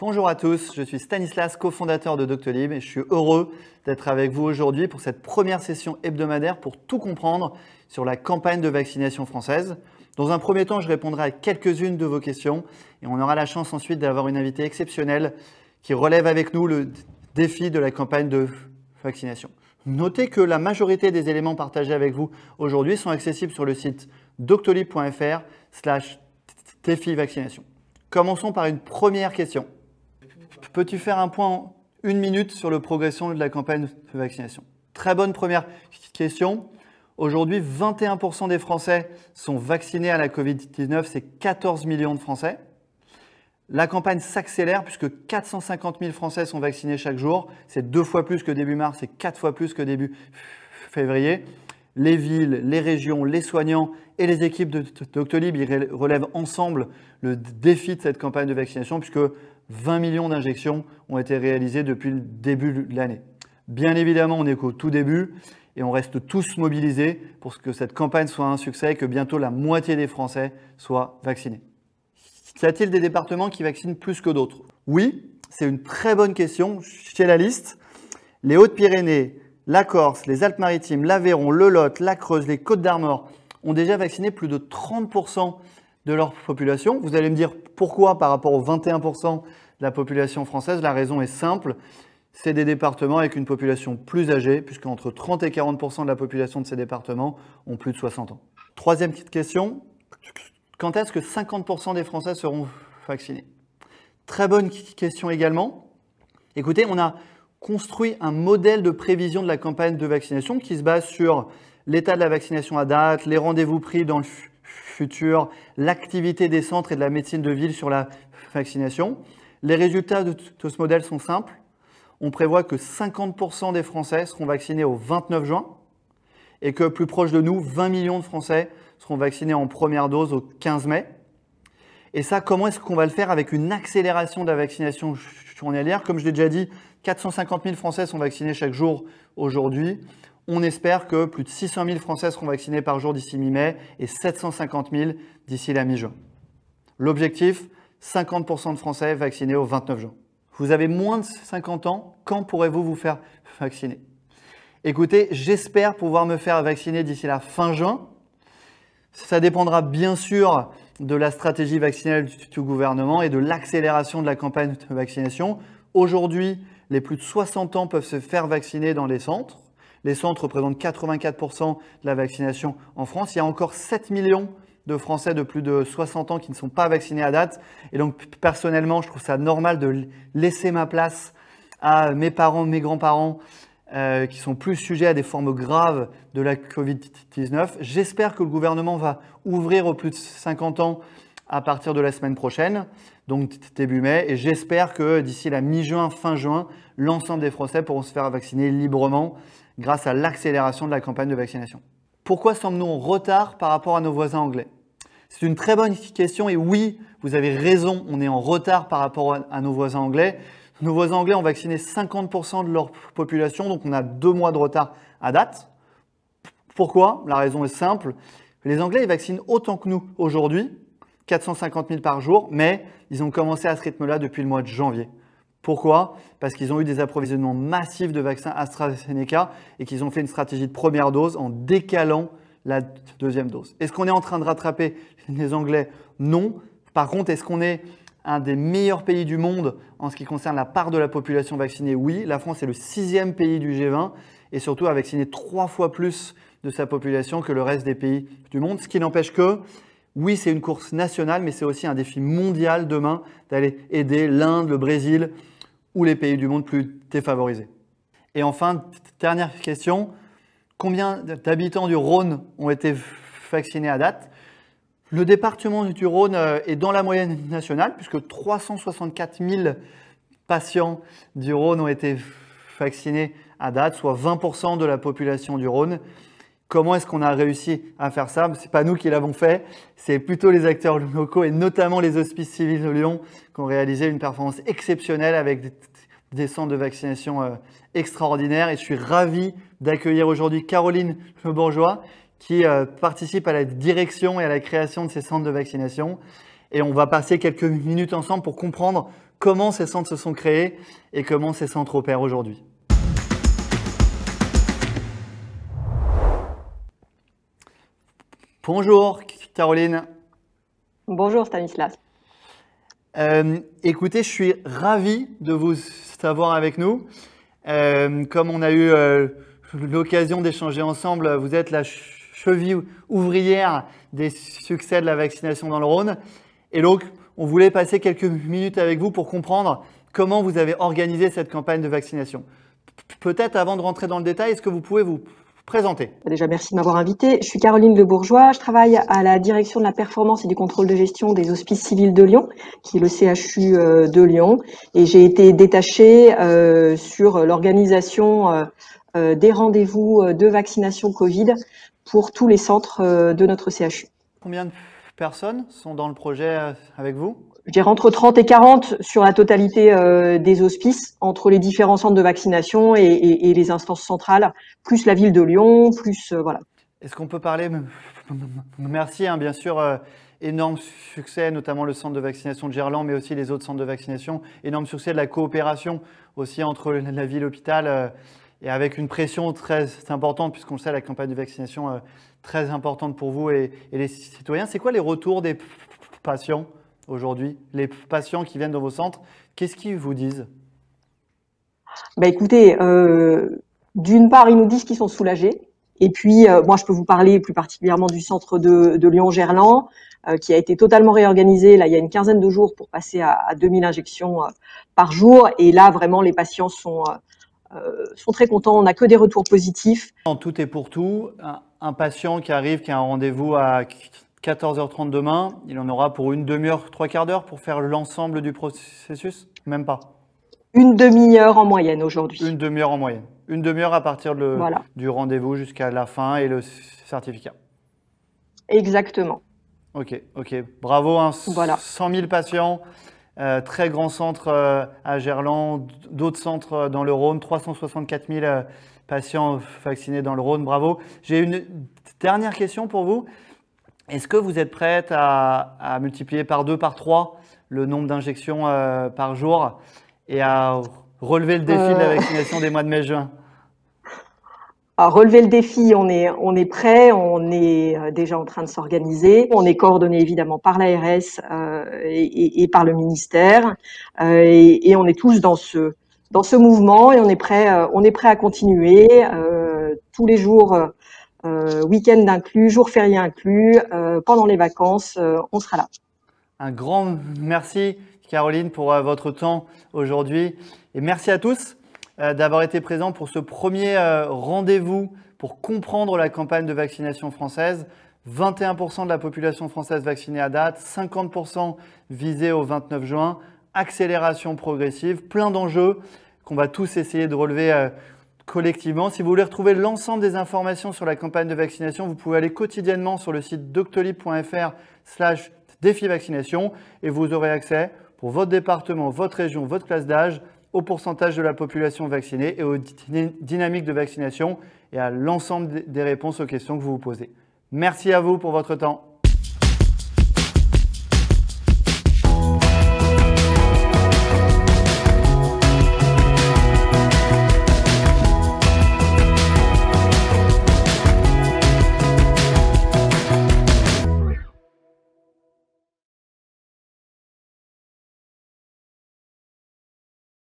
Bonjour à tous, je suis Stanislas, cofondateur de Doctolib et je suis heureux d'être avec vous aujourd'hui pour cette première session hebdomadaire pour tout comprendre sur la campagne de vaccination française. Dans un premier temps, je répondrai à quelques-unes de vos questions et on aura la chance ensuite d'avoir une invitée exceptionnelle qui relève avec nous le défi de la campagne de vaccination. Notez que la majorité des éléments partagés avec vous aujourd'hui sont accessibles sur le site doctolib.fr slash défi vaccination. Commençons par une première question. Peux-tu faire un point en une minute sur la progression de la campagne de vaccination? Très bonne première question. Aujourd'hui, 21% des Français sont vaccinés à la Covid-19, c'est 14 millions de Français. La campagne s'accélère puisque 450 000 Français sont vaccinés chaque jour. C'est deux fois plus que début mars, c'est quatre fois plus que début février. Les villes, les régions, les soignants et les équipes de Doctolib relèvent ensemble le défi de cette campagne de vaccination puisque 20 millions d'injections ont été réalisées depuis le début de l'année. Bien évidemment, on est qu'au tout début et on reste tous mobilisés pour que cette campagne soit un succès et que bientôt la moitié des Français soient vaccinés. Y a-t-il des départements qui vaccinent plus que d'autres? Oui, c'est une très bonne question. Chez la liste, les Hautes-Pyrénées, la Corse, les Alpes-Maritimes, l'Aveyron, le Lot, la Creuse, les Côtes d'Armor ont déjà vacciné plus de 30% de leur population. Vous allez me dire pourquoi par rapport aux 21% de la population française La raison est simple. C'est des départements avec une population plus âgée, puisque entre 30 et 40% de la population de ces départements ont plus de 60 ans. Troisième petite question. Quand est-ce que 50% des Français seront vaccinés? Très bonne question également. Écoutez, on a construit un modèle de prévision de la campagne de vaccination qui se base sur l'état de la vaccination à date, les rendez-vous pris dans le futur, l'activité des centres et de la médecine de ville sur la vaccination. Les résultats de ce modèle sont simples. On prévoit que 50% des Français seront vaccinés au 29 juin et que plus proche de nous, 20 millions de Français seront vaccinés en première dose au 15 mai. Et ça, comment est-ce qu'on va le faire avec une accélération de la vaccination journalière? Comme je l'ai déjà dit, 450 000 Français sont vaccinés chaque jour aujourd'hui. On espère que plus de 600 000 Français seront vaccinés par jour d'ici mi-mai et 750 000 d'ici la mi-juin. L'objectif, 50% de Français vaccinés au 29 juin. Vous avez moins de 50 ans, quand pourrez-vous vous faire vacciner? Écoutez, j'espère pouvoir me faire vacciner d'ici la fin juin. Ça dépendra bien sûr de la stratégie vaccinale du gouvernement et de l'accélération de la campagne de vaccination. Aujourd'hui, les plus de 60 ans peuvent se faire vacciner dans les centres. Les centres représentent 84% de la vaccination en France. Il y a encore 7 millions de Français de plus de 60 ans qui ne sont pas vaccinés à date. Et donc, personnellement, je trouve ça normal de laisser ma place à mes parents, mes grands-parents, euh, qui sont plus sujets à des formes graves de la Covid-19. J'espère que le gouvernement va ouvrir aux plus de 50 ans à partir de la semaine prochaine, donc début mai, et j'espère que d'ici la mi-juin, fin juin, l'ensemble des Français pourront se faire vacciner librement grâce à l'accélération de la campagne de vaccination. Pourquoi sommes-nous en retard par rapport à nos voisins anglais? C'est une très bonne question et oui, vous avez raison, on est en retard par rapport à nos voisins anglais. Nos voisins anglais ont vacciné 50% de leur population, donc on a deux mois de retard à date. Pourquoi? La raison est simple. Les Anglais ils vaccinent autant que nous aujourd'hui, 450 000 par jour, mais ils ont commencé à ce rythme-là depuis le mois de janvier. Pourquoi? Parce qu'ils ont eu des approvisionnements massifs de vaccins AstraZeneca et qu'ils ont fait une stratégie de première dose en décalant la deuxième dose. Est-ce qu'on est en train de rattraper les Anglais? Non. Par contre, est-ce qu'on est un des meilleurs pays du monde en ce qui concerne la part de la population vaccinée? Oui. La France est le sixième pays du G20 et surtout a vacciné trois fois plus de sa population que le reste des pays du monde. Ce qui n'empêche que oui, c'est une course nationale, mais c'est aussi un défi mondial demain d'aller aider l'Inde, le Brésil ou les pays du monde plus défavorisés. Et enfin, dernière question, combien d'habitants du Rhône ont été vaccinés à date? Le département du Rhône euh, est dans la moyenne nationale, puisque 364 000 patients du Rhône ont été vaccinés à date, soit 20% de la population du Rhône. Comment est-ce qu'on a réussi à faire ça C'est pas nous qui l'avons fait, c'est plutôt les acteurs locaux et notamment les hospices civils de Lyon qui ont réalisé une performance exceptionnelle avec des centres de vaccination euh, extraordinaires. Et je suis ravi d'accueillir aujourd'hui Caroline Le Bourgeois qui euh, participe à la direction et à la création de ces centres de vaccination. Et on va passer quelques minutes ensemble pour comprendre comment ces centres se sont créés et comment ces centres opèrent aujourd'hui. Bonjour Caroline. Bonjour Stanislas. Euh, écoutez, je suis ravi de vous savoir avec nous. Euh, comme on a eu euh, l'occasion d'échanger ensemble, vous êtes la cheville ouvrière des succès de la vaccination dans le Rhône. Et donc, on voulait passer quelques minutes avec vous pour comprendre comment vous avez organisé cette campagne de vaccination. Peut-être avant de rentrer dans le détail, est-ce que vous pouvez vous présenter. Déjà, merci de m'avoir invité. Je suis Caroline Le Bourgeois. Je travaille à la direction de la performance et du contrôle de gestion des hospices civils de Lyon, qui est le CHU euh, de Lyon. Et j'ai été détachée euh, sur l'organisation euh, des rendez-vous de vaccination Covid pour tous les centres de notre CHU. Combien de personnes sont dans le projet avec vous? Je dirais entre 30 et 40 sur la totalité euh, des hospices, entre les différents centres de vaccination et, les instances centrales, plus la ville de Lyon, plus euh, voilà. Est-ce qu'on peut parler Merci, hein, bien sûr, euh, énorme succès, notamment le centre de vaccination de Gerland, mais aussi les autres centres de vaccination. Énorme succès de la coopération aussi entre la ville l'hôpital et avec une pression très importante, puisqu'on le sait, la campagne de vaccination très importante pour vous et, et les citoyens. C'est quoi les retours des patients aujourd'hui Les patients qui viennent dans vos centres, qu'est-ce qu'ils vous disent? Bah Écoutez, euh, d'une part, ils nous disent qu'ils sont soulagés. Et puis, euh, moi, je peux vous parler plus particulièrement du centre de, Lyon-Gerland, euh, qui a été totalement réorganisé là il y a une quinzaine de jours pour passer à, 2000 injections par jour. Et là, vraiment, les patients sont sont très contents. On n'a que des retours positifs. En tout et pour tout, un patient qui arrive, qui a un rendez-vous à 14h30 demain, il en aura pour une demi-heure, trois quarts d'heure pour faire l'ensemble du processus? Même pas Une demi-heure en moyenne aujourd'hui. Une demi-heure en moyenne. Une demi-heure à partir du rendez-vous jusqu'à la fin et le certificat. Exactement. Ok, ok. Bravo, hein. voilà. 100 000 patients, euh, très grand centre euh, à Gerland, d'autres centres euh, dans le Rhône, 364 000 patients vaccinés dans le Rhône. Bravo. J'ai une dernière question pour vous. Est-ce que vous êtes prête à, multiplier par deux, par trois le nombre d'injections par jour et à relever le défi de la vaccination des mois de mai-juin relever le défi, on est, on est prêt, on est euh, déjà en train de s'organiser. On est coordonné évidemment par l'ARS et, et, par le ministère, et, et, on est tous dans ce dans ce mouvement et on est prêt, on est prêt à continuer tous les jours euh, week-end inclus, jour férié inclus, euh, pendant les vacances, euh, on sera là. Un grand merci Caroline pour votre temps aujourd'hui et merci à tous d'avoir été présents pour ce premier rendez-vous pour comprendre la campagne de vaccination française. 21% de la population française vaccinée à date, 50% visée au 29 juin, accélération progressive, plein d'enjeux qu'on va tous essayer de relever collectivement. Si vous voulez retrouver l'ensemble des informations sur la campagne de vaccination, vous pouvez aller quotidiennement sur le site doctolib.fr slash défi vaccination et vous aurez accès pour votre département, votre région, votre classe d'âge au pourcentage de la population vaccinée et aux dynamiques de vaccination et à l'ensemble des réponses aux questions que vous vous posez. Merci à vous pour votre temps.